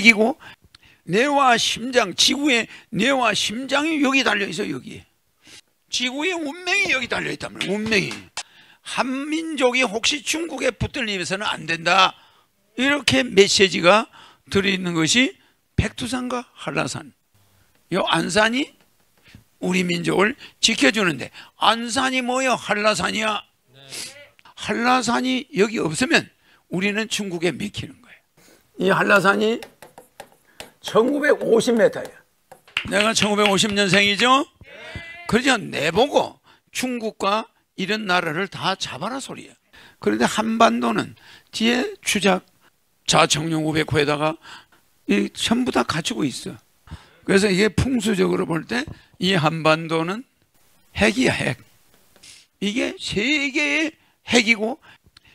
핵이고 뇌와 심장, 지구의 뇌와 심장이 여기 달려 있어 여기. 지구의 운명이 여기 달려 있단 말이야. 운명이. 한민족이 혹시 중국에 붙들리면서는 안 된다. 이렇게 메시지가 들어있는 것이 백두산과 한라산. 이 안산이 우리 민족을 지켜주는데 안산이 뭐요? 한라산이야. 한라산이 여기 없으면 우리는 중국에 맥히는 거예요. 이 한라산이 1950m야. 내가 1950년생이죠? 그러죠. 내보고 중국과 이런 나라를 다 잡아라 소리야. 그런데 한반도는 뒤에 추작 자청룡 500호에다가 전부 다 갖추고 있어. 그래서 이게 풍수적으로 볼 때 이 한반도는 핵이야, 핵. 이게 세계의 핵이고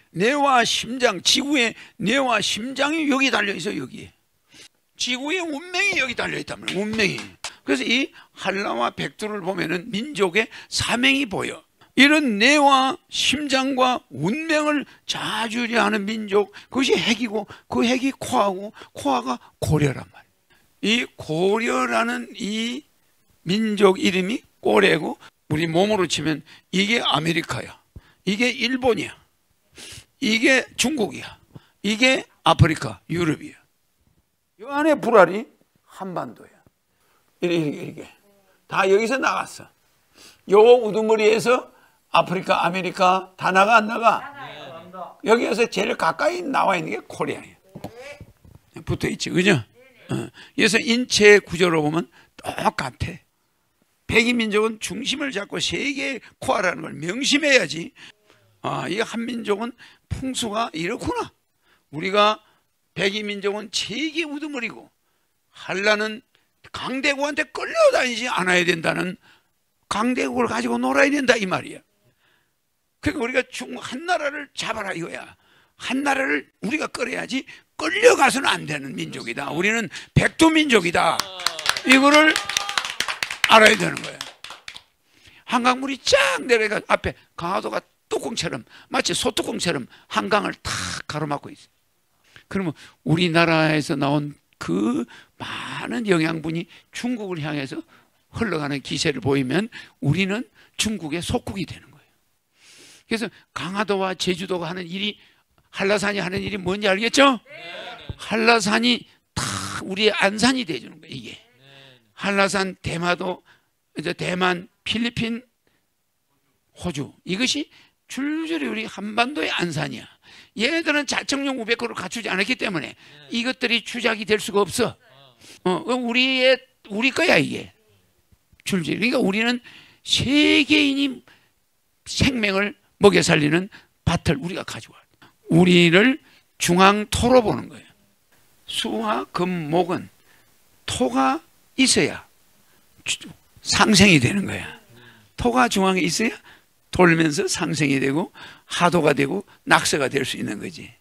뇌와 심장, 지구의 뇌와 심장이 여기 달려 있어, 여기. 지구의 운명이 여기 달려 있단 말이야, 운명이. 그래서 이 한라와 백두를 보면은 민족의 사명이 보여. 이런 뇌와 심장과 운명을 자주리하는 민족, 그것이 핵이고 그 핵이 코하고 코아가 고려란 말이야. 이 고려라는 이 민족 이름이 꼬레고 우리 몸으로 치면 이게 아메리카야. 이게 일본이야. 이게 중국이야. 이게 아프리카, 유럽이야. 이 안에 불알이 한반도야. 이렇게, 이렇게, 이렇게. 다 여기서 나갔어. 요 우두머리에서 아프리카, 아메리카 다 나가 안 나가? 여기에서 제일 가까이 나와 있는 게 코리아예요. 붙어 있지, 그죠? 어. 그래서 인체 구조로 보면 똑같아. 백이 민족은 중심을 잡고 세계의 코아라는 걸 명심해야지. 아, 이 한민족은 풍수가 이렇구나. 우리가 백이 민족은 세계 우두머리고 한라는 강대국한테 끌려다니지 않아야 된다는 강대국을 가지고 놀아야 된다 이 말이야. 그러니까 우리가 중 한나라를 잡아라 이거야. 한 나라를 우리가 끌어야지 끌려가서는 안 되는 민족이다. 우리는 백두 민족이다. 이거를 알아야 되는 거야. 한강물이 쫙 내려가 앞에 강화도가 뚜껑처럼 마치 소뚜껑처럼 한강을 탁 가로막고 있어. 그러면 우리나라에서 나온 그 많은 영양분이 중국을 향해서 흘러가는 기세를 보이면 우리는 중국의 속국이 되는 거예요. 그래서 강화도와 제주도가 하는 일이 한라산이 하는 일이 뭔지 알겠죠? 한라산이 다 우리의 안산이 되주는 거예요. 이게 한라산, 대마도, 이제 대만, 필리핀, 호주 이것이 줄줄이 우리 한반도의 안산이야. 얘들은 자청용 우백호를 갖추지 않았기 때문에 이것들이 주작이 될 수가 없어. 어, 우리의 우리 거야 이게 줄줄이. 그러니까 우리는 세계인이 생명을 먹여 살리는 밭을 우리가 가져와. 우리를 중앙토로 보는 거예요. 수화, 금, 목은 토가 있어야 상생이 되는 거야. 토가 중앙에 있어야 돌면서 상생이 되고 하도가 되고 낙서가 될 수 있는 거지.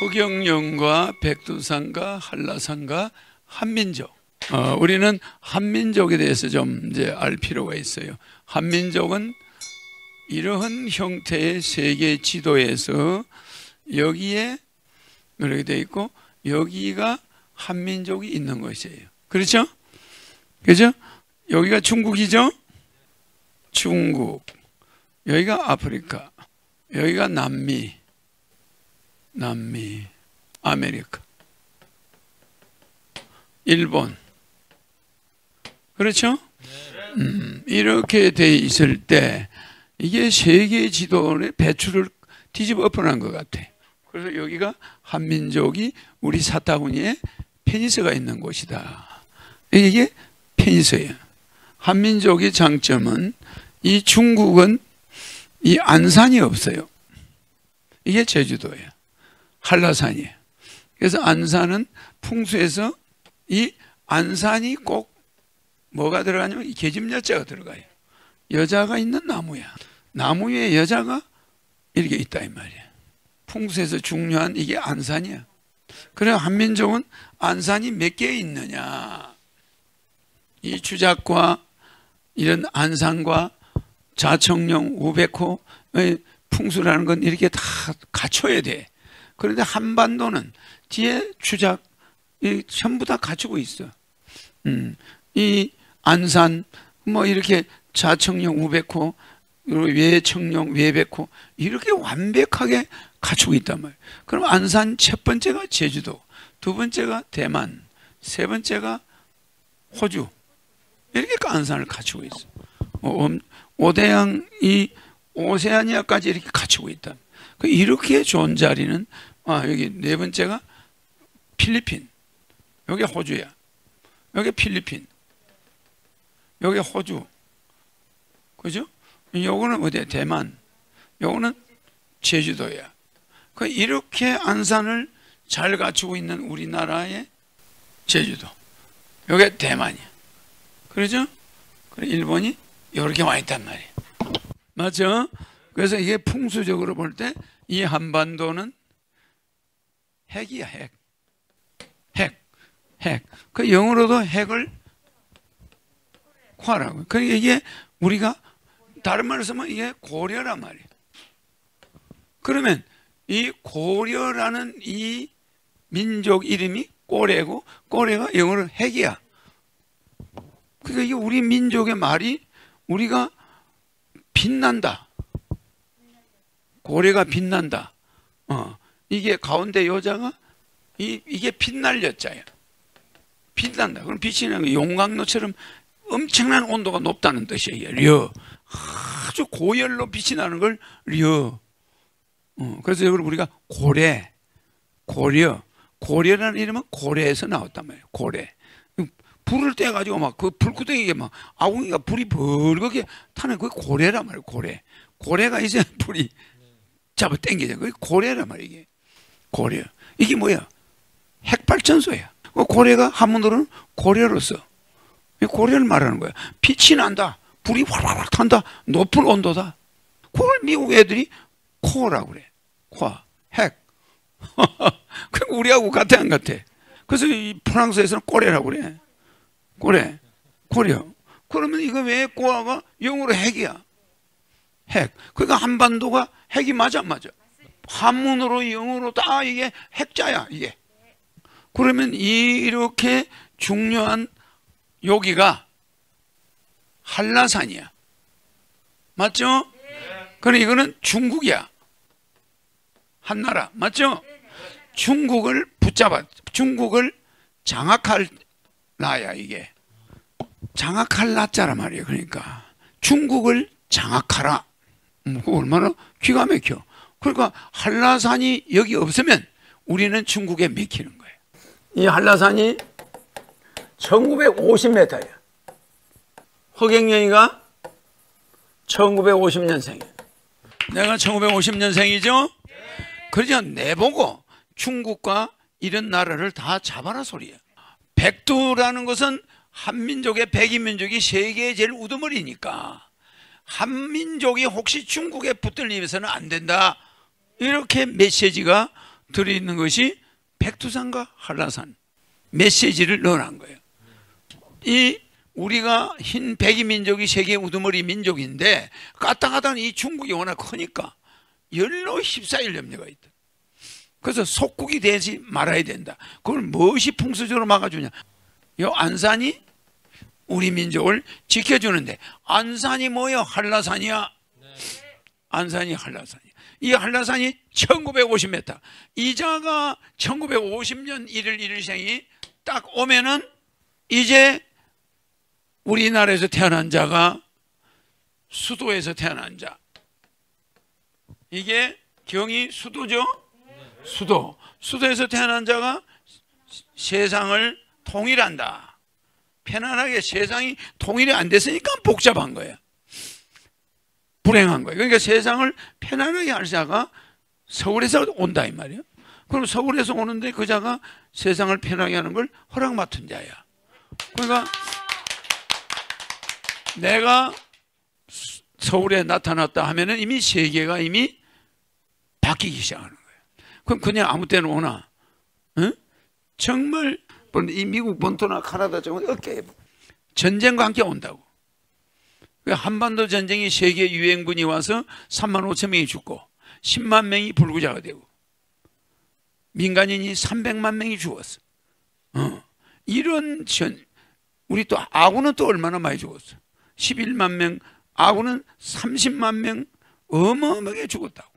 허경영과 백두산과 한라산과 한민족. 어, 우리는 한민족에 대해서 좀 이제 알 필요가 있어요. 한민족은 이러한 형태의 세계 지도에서 여기에 이렇게 돼 있고 여기가 한민족이 있는 것이에요. 그렇죠? 그죠? 여기가 중국이죠? 중국. 여기가 아프리카. 여기가 남미. 남미. 아메리카. 일본. 그렇죠? 음, 이렇게 돼 있을 때 이게 세계 지도의 배치를 뒤집어 엎어난 것 같아. 그래서 여기가 한민족이 우리 사타구니에 페니스가 있는 곳이다. 이게 페니스예요. 한민족의 장점은 이 중국은 이 안산이 없어요. 이게 제주도예요. 한라산이에요. 그래서 안산은 풍수에서 이 안산이 꼭 뭐가 들어가냐면 계집여자가 들어가요. 여자가 있는 나무야. 나무 위에 여자가 이렇게 있다 이 말이야. 풍수에서 중요한 이게 안산이야. 그래 한민족은 안산이 몇 개 있느냐. 이 주작과 이런 안산과 자청령 우백호의 풍수라는 건 이렇게 다 갖춰야 돼. 그런데 한반도는 뒤에 주작 이 전부 다 갖추고 있어. 음, 이 안산 뭐 이렇게 자청령 우백호 외청령 외백호 이렇게 완벽하게 갖추고 있단 말이에요. 그럼 안산 첫 번째가 제주도, 두 번째가 대만, 세 번째가 호주 이렇게 안산을 갖추고 있어. 어, 음, 오대양 이 오세아니아까지 이렇게 갖추고 있다. 그 이렇게 좋은 자리는 아 여기 네 번째가 필리핀, 여기 호주야. 여기 필리핀, 여기 호주, 그죠? 요거는 어디야? 대만. 요거는 제주도야. 그 이렇게 안산을 잘 갖추고 있는 우리나라의 제주도. 요게 대만이야. 그러죠? 그래 일본이 이렇게 와 있단 말이야. 맞죠? 그래서 이게 풍수적으로 볼 때 이 한반도는 핵이야, 핵. 핵. 핵. 그 영어로도 핵을 과라고. 그러니까 이게 우리가 다른 말로 쓰면 이게 고려란 말이에요. 그러면 이 고려라는 이 민족 이름이 꼬레고 꼬레가 영어로 핵이야. 그러니까 이게 우리 민족의 말이 우리가 빛난다. 고래가 빛난다. 어, 이게 가운데 여자가 이, 이게 빛날 여자야. 빛난다. 그럼 빛이 용광로처럼 엄청난 온도가 높다는 뜻이에요. 려. 아주 고열로 빛이 나는 걸 려. 어, 그래서 이걸 우리가 고래, 고려, 고려라는 이름은 고래에서 나왔단 말이에요. 고래. 불을 떼가지고 막 그 불구덩이에 막 아궁이가 불이 벌겋게 타는 그 고래란 말이에요. 고래. 고래가 이제 불이 잡아 당기죠. 그게 고래란 말이에요. 고래. 이게 뭐야? 핵발전소야. 그 고래가 한문으로는 고래로서 고래를 말하는 거야. 빛이 난다. 불이 활활 탄다. 높은 온도다. 그걸 미국 애들이 코라고 그래. 코, 핵. 그 우리하고 같아 안 같아? 그래서 이 프랑스에서는 꼬레라고 그래. 꼬레, 고려. 그러면 이거 왜 꼬아가 영어로 핵이야? 핵. 그러니까 한반도가 핵이 맞아 안 맞아? 한문으로 영어로 다 이게 핵자야 이게. 그러면 이렇게 중요한 여기가 한라산이야. 맞죠? 그럼 이거는 중국이야. 한나라. 맞죠? 중국을 붙잡아. 중국을 장악할 나야 이게. 장악할 나자란 말이에요. 그러니까 중국을 장악하라. 음, 얼마나 기가 막혀. 그러니까 한라산이 여기 없으면 우리는 중국에 맥히는 거예요. 이 한라산이 1950m야. 허경영이가 1950년생이야. 내가 1950년생이죠? 그러죠. 내보고 중국과 이런 나라를 다 잡아라 소리야. 백두라는 것은 한민족의 백이민족이 세계의 제일 우두머리니까 한민족이 혹시 중국에 붙들리면서는 안 된다. 이렇게 메시지가 들어있는 것이 백두산과 한라산 메시지를 넣어놓은 거예요. 이 우리가 흰 백이 민족이 세계 우두머리 민족인데 까딱하다는 이 중국이 워낙 크니까 열로 휩싸일 염려가 있다. 그래서 속국이 되지 말아야 된다. 그걸 무엇이 풍수적으로 막아주냐? 요 안산이 우리 민족을 지켜주는데 안산이 뭐요? 한라산이야. 안산이 한라산이야. 이 한라산이 1950m. 이자가 1950년 1월 1일 생이 딱 오면은 이제 우리나라에서 태어난 자가 수도에서 태어난 자. 이게 경이 수도죠? 수도. 수도에서 태어난 자가 세상을 통일한다. 편안하게 세상이 통일이 안 됐으니까 복잡한 거야. 불행한 거야. 그러니까 세상을 편안하게 할 자가 서울에서 온다 이 말이야. 그럼 서울에서 오는데 그 자가 세상을 편하게 하는 걸 허락 맡은 자야. 그러니까 내가 서울에 나타났다 하면은 이미 세계가 이미 바뀌기 시작하는 거예요. 그럼 그냥 아무 때나 오나? 응? 정말 이 미국 본토나 카나다 정말 어깨에 전쟁과 함께 온다고. 한반도 전쟁이 세계 유행군이 와서 3만 5천 명이 죽고 10만 명이 불구자가 되고 민간인이 300만 명이 죽었어. 어. 이런 전 우리 또 아군은 또 얼마나 많이 죽었어. 11만 명, 아군은 30만 명 어마어마하게 죽었다고.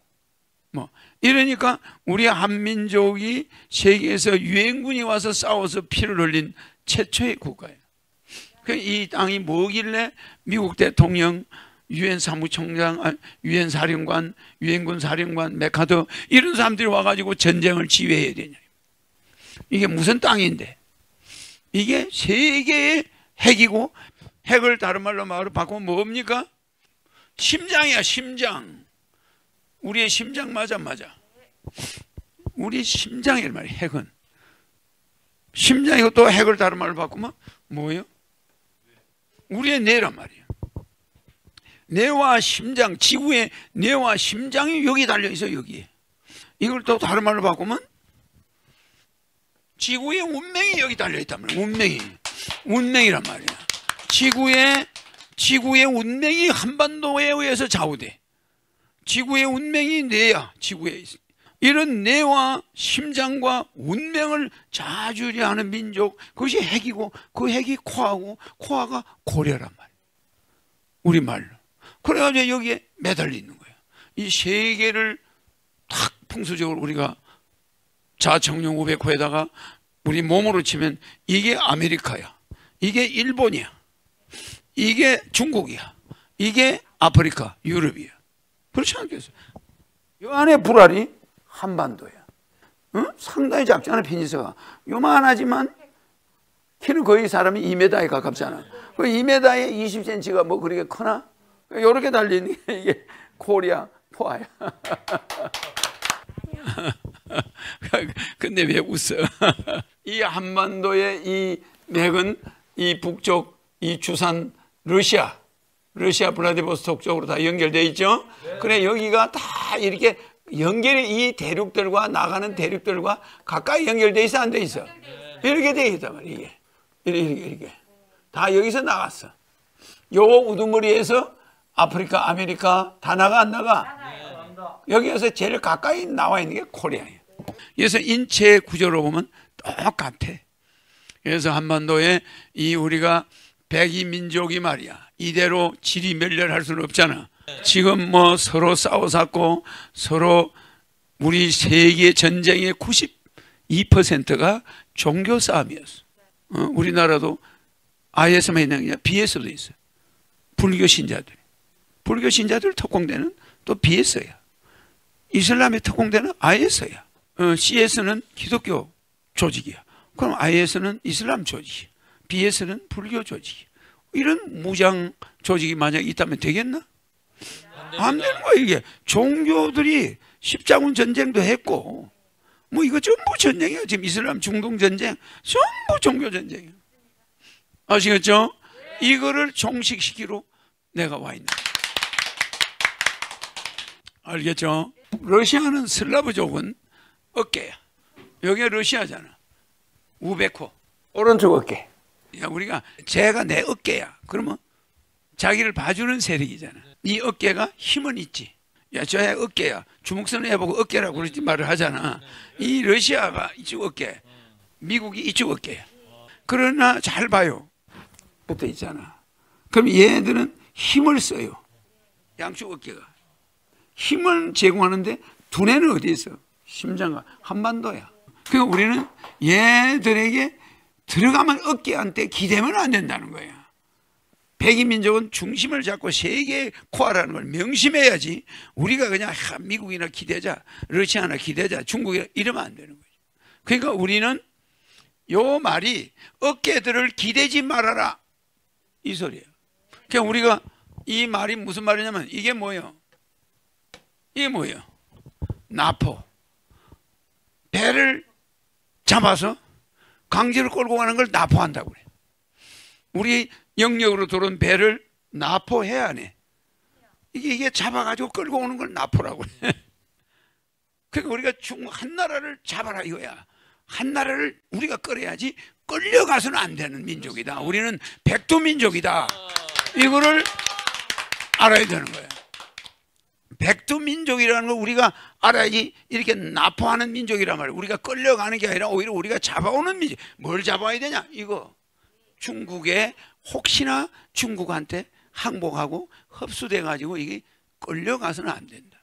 뭐 이러니까 우리 한민족이 세계에서 유엔군이 와서 싸워서 피를 흘린 최초의 국가예요. 그이 땅이 뭐길래 미국 대통령, 유엔 사무총장, 유엔 사령관, 유엔군 사령관, 메카더 이런 사람들이 와가지고 전쟁을 지휘해야 되냐? 이게 무슨 땅인데? 이게 세계의 핵이고 핵을 다른 말로 말로 바꾸면 뭡니까? 심장이야 심장. 우리의 심장 맞아 맞아. 우리 심장이란 말이야 핵은. 심장이고 또 핵을 다른 말로 바꾸면 뭐예요? 우리의 뇌란 말이에요. 뇌와 심장, 지구의 뇌와 심장이 여기 달려 있어 여기. 이걸 또 다른 말로 바꾸면 지구의 운명이 여기 달려 있단 말이야. 운명이, 운명이란 말이야. 지구의 지구의 운명이 한반도에 의해서 좌우돼. 지구의 운명이 뇌야. 지구에. 이런 뇌와 심장과 운명을 자주리하는 민족 그것이 핵이고 그 핵이 코하고 코아가 고려란 말이에요. 우리 말로. 그래가지고 여기에 매달려 있는 거예요. 이 세계를 탁 풍수적으로 우리가 자청룡 500호에다가 우리 몸으로 치면 이게 아메리카야. 이게 일본이야. 이게 중국이야. 이게 아프리카, 유럽이야. 그렇지 않겠어요? 이 안에 불알이 한반도야. 응? 상당히 작잖아, 피니스가. 요만하지만 키는 거의 사람이 2m에 가깝잖아. 그 2m에 20cm가 뭐 그렇게 크나? 요렇게 게 이게 코리아 포아야. 근데 왜 웃어? 이 한반도의 이 맥은 이 북쪽 이 주산 러시아 러시아 블라디보스톡 쪽으로 다 연결돼 있죠. 네. 그래 여기가 다 이렇게 연결이 이 대륙들과 나가는 대륙들과 가까이 연결돼 있어 안 돼 있어? 이렇게 돼 있단 말이야 이게 이렇게 이렇게, 이렇게. 다 여기서 나갔어. 요 우두머리에서 아프리카, 아메리카 다 나가 안 나가? 여기에서 제일 가까이 나와 있는 게 코리아예요. 그래서 인체 구조로 보면 똑같아. 그래서 한반도에 이 우리가 백의민족이 말이야. 이대로 지리멸렬할 수는 없잖아. 지금 뭐 서로 싸워쌌고 서로 우리 세계 전쟁의 92%가 종교 싸움이었어. 어, 우리나라도 IS만 있는 게 아니라 BS도 있어요. 불교 신자들. 불교 신자들 특공대는 또 BS야. 이슬람의 특공대는 IS야. 어, CS는 기독교 조직이야. 그럼 IS는 이슬람 조직이야. BS는 불교 조직이야. 이런 무장 조직이 만약 있다면 되겠나? 안 되는 거야 이게. 종교들이 십자군 전쟁도 했고 뭐 이거 전부 전쟁이야. 지금 이슬람 중동 전쟁 전부 종교 전쟁이야. 아시겠죠? 이거를 종식시키러 내가 와 있는. 알겠죠? 러시아는 슬라브족은 어깨야. 여기가 러시아잖아. 우베코. 오른쪽 어깨. 야, 우리가 제가 내 어깨야. 그러면 자기를 봐주는 세력이잖아. 이 어깨가 힘은 있지. 야, 저야 어깨야. 주먹선을 해보고 어깨라고 그러지 말을 하잖아. 이 러시아가 이쪽 어깨. 미국이 이쪽 어깨야. 그러나 잘 봐요. 붙어 있잖아. 그럼 얘들은 힘을 써요. 양쪽 어깨가. 힘을 제공하는데 두뇌는 어디 있어? 심장과 한반도야. 그러니까 우리는 얘들에게 들어가면 어깨한테 기대면 안 된다는 거야. 백인 민족은 중심을 잡고 세계 코아라는 걸 명심해야지 우리가 그냥 하, 미국이나 기대자, 러시아나 기대자, 중국이나 이러면 안 되는 거죠. 그러니까 우리는 요 말이 어깨들을 기대지 말아라 이 소리예요. 그러니까 우리가 이 말이 무슨 말이냐면 이게 뭐예요? 이게 뭐예요? 나포. 배를 잡아서 강제로 끌고 가는 걸 나포한다고 그래. 우리 영역으로 들어온 배를 나포해야 하네. 이게, 이게 잡아가지고 끌고 오는 걸 나포라고 그래. 그러니까 우리가 중, 한 나라를 잡아라 이거야. 한 나라를 우리가 끌어야지 끌려가서는 안 되는 민족이다. 우리는 백두 민족이다. 이거를 알아야 되는 거야. 백두 민족이라는 걸 우리가 알아야지 이렇게 납포하는 민족이란 말이에요. 우리가 끌려가는 게 아니라 오히려 우리가 잡아오는 민족. 뭘 잡아야 되냐? 이거 중국에 혹시나 중국한테 항복하고 흡수돼 가지고 이게 끌려가서는 안 된다.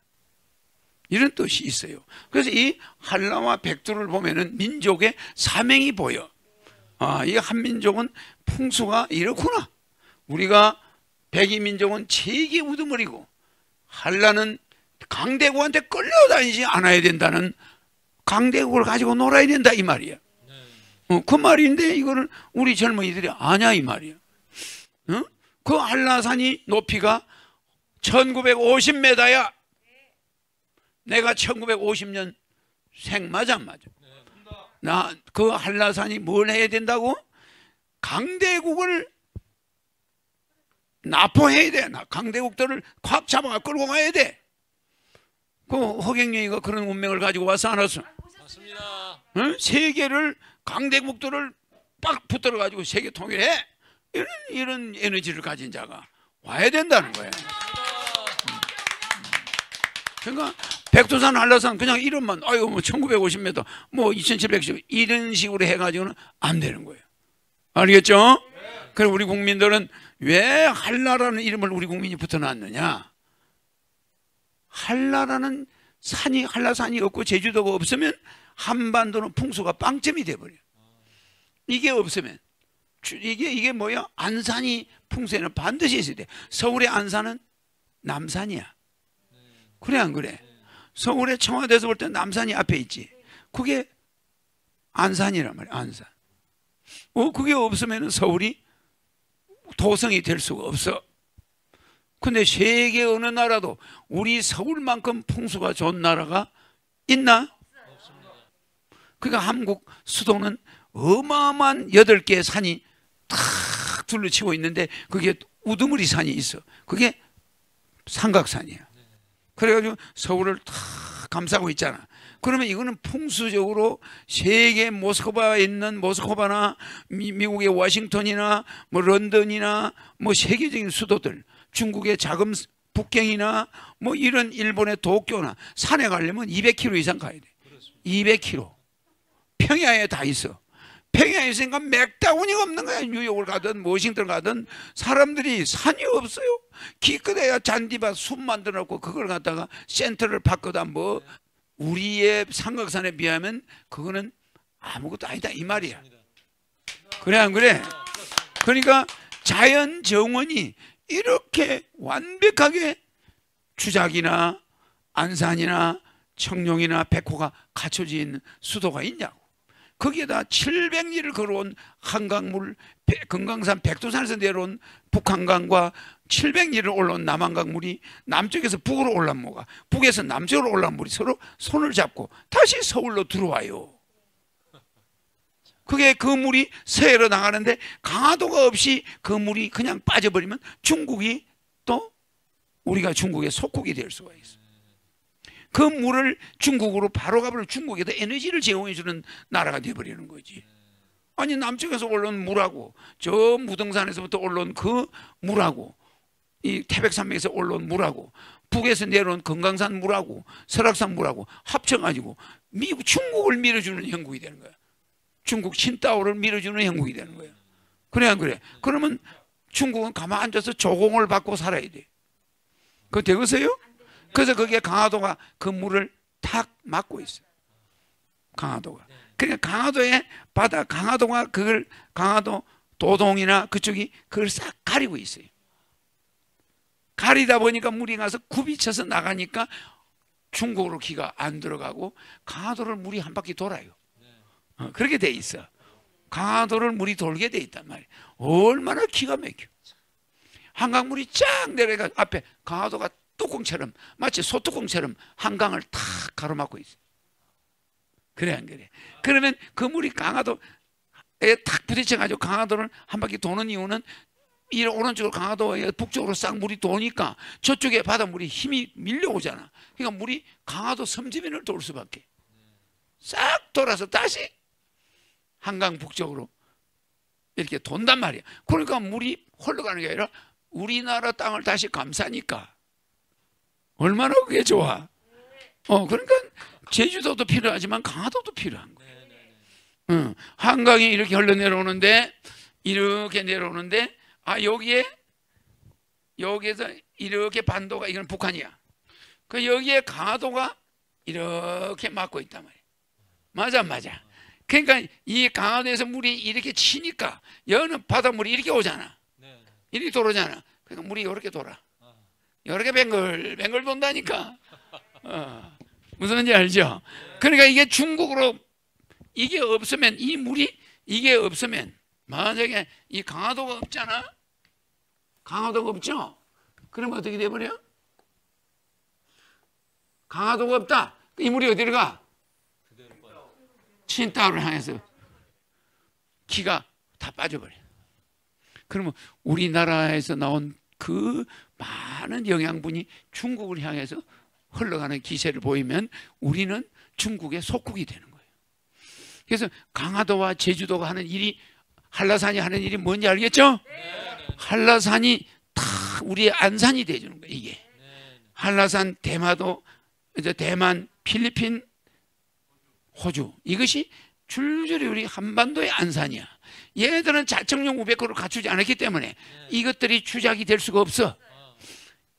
이런 뜻이 있어요. 그래서 이 한라와 백두를 보면은 민족의 사명이 보여. 아, 이 한민족은 풍수가 이렇구나. 우리가 백이민족은 제기 우두머리고 한라는 강대국한테 끌려다니지 않아야 된다는 강대국을 가지고 놀아야 된다 이 말이야. 어, 그 말인데 이거를 우리 젊은이들이 아냐 이 말이야. 어? 그 한라산이 높이가 1950m야. 내가 1950년 생 맞아 안 맞아? 나 그 한라산이 뭘 해야 된다고? 강대국을 납포해야 돼. 나 강대국들을 콱 잡아 끌고 가야 돼. 그 허경영이가 그런 운명을 가지고 와서 안 왔어. 맞습니다. 응? 세계를 강대국들을 빡 붙들어 가지고 세계 통일해. 이런 이런 에너지를 가진 자가 와야 된다는 거야. 그러니까 백두산 한라산 그냥 이름만 아유 뭐 1950m 뭐 2710 이런 식으로 해가지고는 안 되는 거예요. 알겠죠? 그럼 우리 국민들은 왜 한라라는 이름을 우리 국민이 붙여놨느냐? 한라라는 산이 한라산이 없고 제주도가 없으면 한반도는 풍수가 빵점이 돼버려. 이게 없으면 주- 이게 이게 뭐야? 안산이 풍수에는 반드시 있어야 돼. 서울의 안산은 남산이야. 그래 안 그래? 서울의 청와대에서 볼 때 남산이 앞에 있지. 그게 안산이란 말이야. 안산. 어 그게 없으면 서울이 도성이 될 수가 없어. 근데 세계 어느 나라도 우리 서울만큼 풍수가 좋은 나라가 있나? 그러니까 한국 수도는 어마어마한 여덟 개의 산이 탁 둘러치고 있는데 그게 우두머리 산이 있어. 그게 삼각산이야. 그래가지고 서울을 탁 감싸고 있잖아. 그러면 이거는 풍수적으로 세계 모스크바에 있는 모스크바나 미, 미국의 워싱턴이나 뭐 런던이나 뭐 세계적인 수도들 중국의 자금 북경이나 뭐 이런 일본의 도쿄나 산에 가려면 200km 이상 가야 돼. 200km. 평야에 다 있어. 평야에 있으니까 맥다운이 없는 거야. 뉴욕을 가든 워싱턴 가든 사람들이 산이 없어요. 기껏해야 잔디밭 숲 만들어 놓고 그걸 갖다가 센트럴 파크다 뭐 우리의 삼각산에 비하면 그거는 아무것도 아니다 이 말이야. 그래 안 그래? 그러니까 자연 정원이 이렇게 완벽하게 주작이나 안산이나 청룡이나 백호가 있는 수도가 있냐고. 거기에다 700리를 걸어온 한강물 배- 금강산 백두산에서 내려온 북한강과 700리를 올라온 남한강 물이 남쪽에서 북으로 올라온 뭐가 북에서 남쪽으로 올라온 물이 서로 손을 잡고 다시 서울로 들어와요. 그게 그 물이 서해로 나가는데 강화도가 없이 그 물이 그냥 빠져버리면 중국이 또 우리가 중국의 속국이 될 수가 있어. 그 물을 중국으로 바로 가버리면 중국에다 에너지를 제공해 주는 나라가 되어버리는 거지. 아니 남쪽에서 올라온 물하고 저 무등산에서부터 올라온 그 물하고 이 태백산맥에서 올라온 물하고 북에서 내려온 금강산 물하고 설악산 물하고 합쳐가지고 미국 중국을 밀어주는 형국이 되는 거야. 중국 신따오를 밀어주는 형국이 되는 거야. 그래 안 그래? 그러면 중국은 가만 앉아서 조공을 받고 살아야 돼. 그거 되겠어요? 그래서 거기에 강화도가 그 물을 탁 막고 있어. 강화도가. 그러니까 강화도의 바다, 강화도가 그걸 강화도 도동이나 그쪽이 그걸 싹 가리고 있어요. 가리다 보니까 물이 가서 굽이 쳐서 나가니까 중국으로 기가 안 들어가고 강화도를 물이 한 바퀴 돌아요. 어, 그렇게 돼 있어. 강화도를 물이 돌게 돼 있단 말이야. 얼마나 기가 막혀. 한강물이 쫙 내려가 앞에 강화도가 뚜껑처럼 마치 소뚜껑처럼 한강을 탁 가로막고 있어. 그래 안 그래? 그러면 그 물이 강화도에 탁 부딪혀가지고 강화도를 한 바퀴 도는 이유는 이 오른쪽으로 강화도에 북쪽으로 싹 물이 도니까 저쪽에 바닷물이 힘이 밀려오잖아. 그러니까 물이 강화도 섬지면을 돌 수밖에. 싹 돌아서 다시 한강 북쪽으로 이렇게 돈단 말이야. 그러니까 물이 흘러가는 게 아니라 우리나라 땅을 다시 감싸니까 얼마나 그게 좋아. 어, 그러니까 제주도도 필요하지만 강화도도 필요한 거예요. 응. 한강이 이렇게 흘러 내려오는데 이렇게 내려오는데 아 여기에 여기에서 이렇게 반도가 이건 북한이야. 그 여기에 강화도가 이렇게 막고 있단 말이야. 맞아 맞아. 그러니까 이 강화도에서 물이 이렇게 치니까 여는 바닷물이 이렇게 오잖아. 네. 이렇게 돌아잖아. 그러니까 물이 이렇게 돌아. 이렇게 뱅글 뱅글 돈다니까. 어. 무슨 말인지 알죠? 그러니까 이게 중국으로 이게 없으면 이 물이 이게 없으면 만약에 이 강화도가 없잖아. 강화도가 없죠. 그러면 어떻게 돼버려? 강화도가 없다. 이 물이 어디로 가? 친따를 향해서 기가 다 빠져버려. 그러면 우리나라에서 나온 그 많은 영양분이 중국을 향해서 흘러가는 기세를 보이면 우리는 중국의 속국이 되는 거예요. 그래서 강화도와 제주도가 하는 일이 한라산이 하는 일이 뭔지 알겠죠? 한라산이 다 우리의 안산이 되주는 거예요. 이게 네. 한라산, 대마도, 이제 대만, 필리핀, 호주 이것이 줄줄이 우리 한반도의 안산이야. 얘네들은 자청용 우백호를 갖추지 않았기 때문에 이것들이 주작이 될 수가 없어. 아,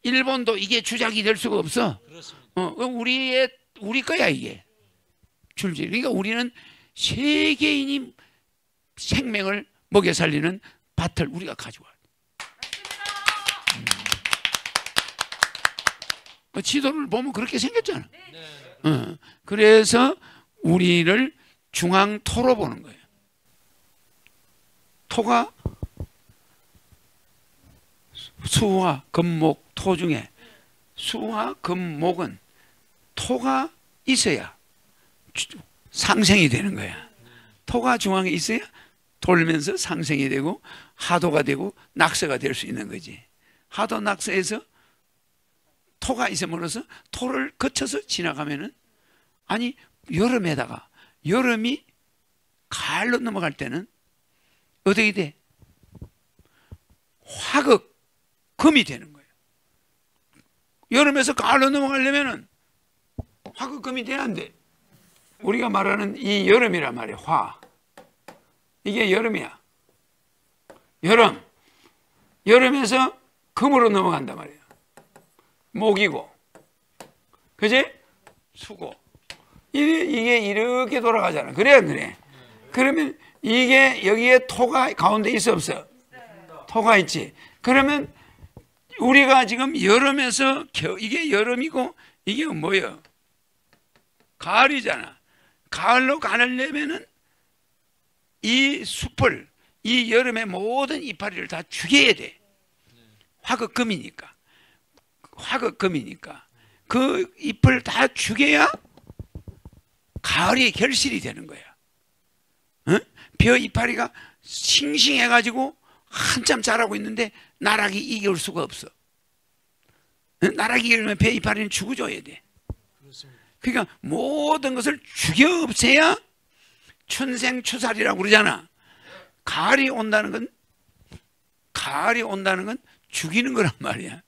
일본도 이게 주작이 될 수가 없어. 어, 우리의 우리 거야 이게 줄줄이. 그러니까 우리는 세계인이 생명을 먹여 살리는 밭을 우리가 가져와. 음. 어, 지도를 보면 그렇게 생겼잖아. 네. 어, 그래서 우리를 중앙토로 보는 거예요. 토가 수화, 금목, 토 중에 수화, 금목은 토가 있어야 주- 상생이 되는 거야. 토가 중앙에 있어야 돌면서 상생이 되고 하도가 되고 낙서가 될 수 있는 거지. 하도 낙서에서 토가 있음으로써 토를 거쳐서 지나가면은 아니 여름에다가 여름이 가을로 넘어갈 때는 어떻게 돼? 화극 금이 되는 거예요. 여름에서 가을로 넘어가려면은 화극 금이 돼야 안 돼. 우리가 말하는 이 여름이란 말이야. 화. 이게 여름이야. 여름. 여름에서 금으로 넘어간단 말이야. 목이고. 그지? 수고. 이게, 이게 이렇게 돌아가잖아. 그래, 안 그래? 그러면 이게 여기에 토가 가운데 있어 없어? 토가 있지. 그러면 우리가 지금 여름에서 겨, 이게 여름이고 이게 뭐예요? 가을이잖아. 가을로 가려면은 이 숲을 이 여름의 모든 이파리를 다 죽여야 돼. 화극금이니까. 화극금이니까. 그 잎을 다 죽여야 가을이 결실이 되는 거야. 어? 벼 이파리가 싱싱해가지고 한참 자라고 있는데 나락이 이겨올 수가 없어. 어? 나락이 이기려면 벼 이파리는 죽어줘야 돼. 그러니까 모든 것을 죽여 없애야 춘생추살이라고 그러잖아. 가을이 온다는 건 가을이 온다는 건 죽이는 거란 말이야.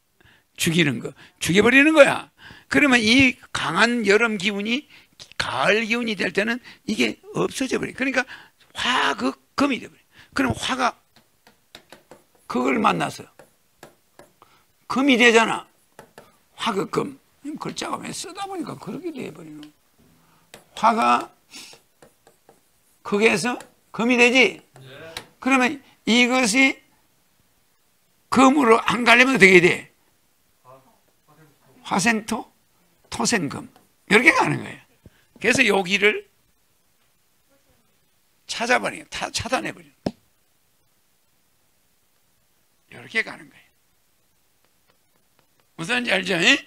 죽이는 거, 죽여버리는 거야. 그러면 이 강한 여름 기운이 가을 기운이 될 때는 이게 없어져 버려. 그러니까 화극금이 돼 버려. 그럼 화가 그걸 만나서 금이 되잖아. 화극금. 글자가 왜 쓰다 보니까 그렇게 돼버리노. 화가 극에서 금이 되지. 그러면 이것이 금으로 안 가려면 어떻게 돼? 화생토, 토생금 이렇게 가는 거예요. 그래서 여기를 찾아버리는, 다 차단해버리는. 이렇게 가는 거예요. 무슨지 알죠? 예?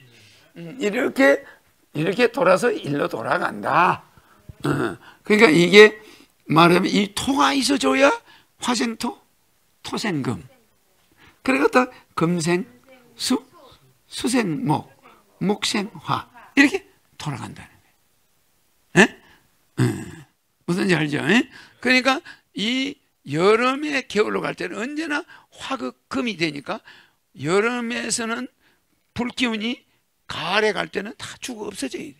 음, 이렇게 이렇게 돌아서 일로 돌아간다. 어, 그러니까 이게 말하면 이 토가 있어줘야 화생토, 토생금. 또 금생, 수, 수생목, 목생화 이렇게 돌아간다는 거예요. 예? 음, 무슨지 알죠? 예? 그러니까 이 여름에 겨울로 갈 때는 언제나 화극금이 되니까 여름에서는 불기운이 가을에 갈 때는 다 죽어 없어져야 돼.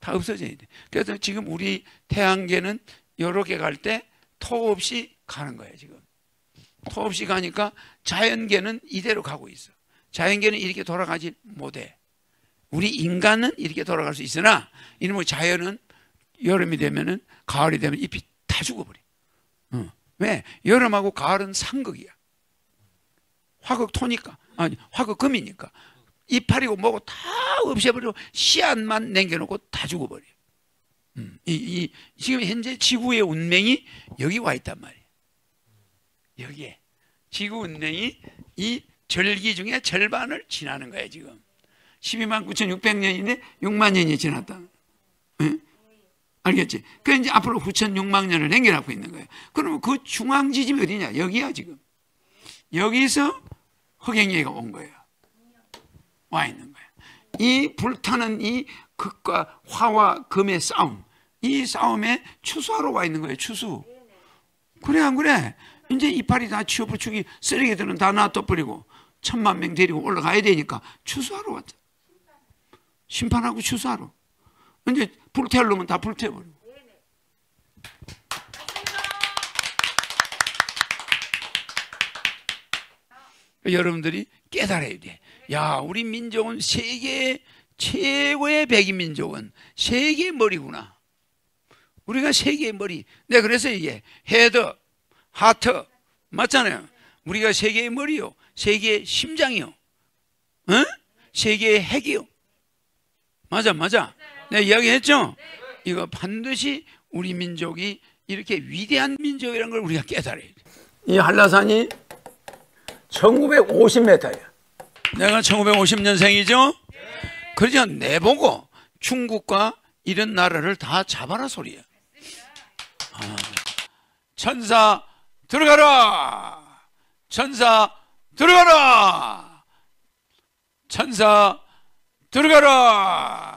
다 없어져야 돼. 그래서 지금 우리 태양계는 개갈때 토 없이 가는 거예요, 지금. 토 없이 가니까 자연계는 이대로 가고 있어. 자연계는 이렇게 돌아가지 못해. 우리 인간은 이렇게 돌아갈 수 있으나 이놈의 자연은 여름이 되면은 가을이 되면 잎이 다 죽어버려. 어. 왜? 여름하고 가을은 상극이야. 화극 토니까 아니 화극 금이니까 이파리고 뭐고 다 없애버리고 씨앗만 남겨놓고 다 죽어버려. 음. 이, 이 지금 현재 지구의 운명이 여기 와 있단 말이에요. 여기에 지구 운명이 이 절기 중에 절반을 지나는 거예요 지금. 12만 9,600년인데 6만 년이 지났다. 응? 알겠지? 그 이제 앞으로 9,600만 년을 남겨놓고 있는 거예요. 그러면 그 중앙 지점이 어디냐? 여기야 지금. 여기서 흑행예가 온 거예요. 와 있는 거예요. 이 불타는 이 극과 화와 금의 싸움, 이 싸움에 추수하러 와 있는 거예요. 추수. 그래 안 그래? 이제 이파리 다 치워붙이기 쓰레기들은 다 놔둬버리고 천만 명 데리고 올라가야 되니까 추수하러 왔죠. 심판하고 추수하러. 이제 놈은 다 불태워버리고. 여러분들이 깨달아야 돼. 야, 우리 민족은 세계 최고의 백의민족은 세계의 머리구나. 우리가 세계의 머리. 네, 그래서 이게 헤드, 하트 맞잖아요. 우리가 세계의 머리요, 세계의 심장이요, 어? 세계의 핵이요. 맞아, 맞아. 내가 이야기했죠. 이거 반드시 우리 민족이 이렇게 위대한 민족이라는 걸 우리가 깨달아야 돼. 이 한라산이 1950m야. 내가 1950년생이죠? 그러니까 내보고 중국과 이런 나라를 다 잡아라 소리야. 아, 천사 들어가라! 천사 들어가라! 천사 들어가라!